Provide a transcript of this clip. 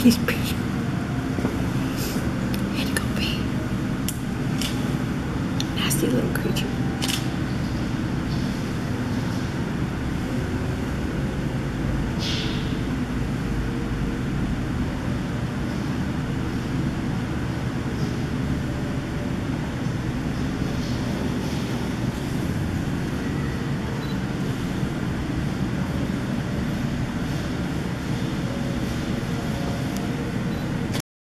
He's pretty. He go. Nasty little creature.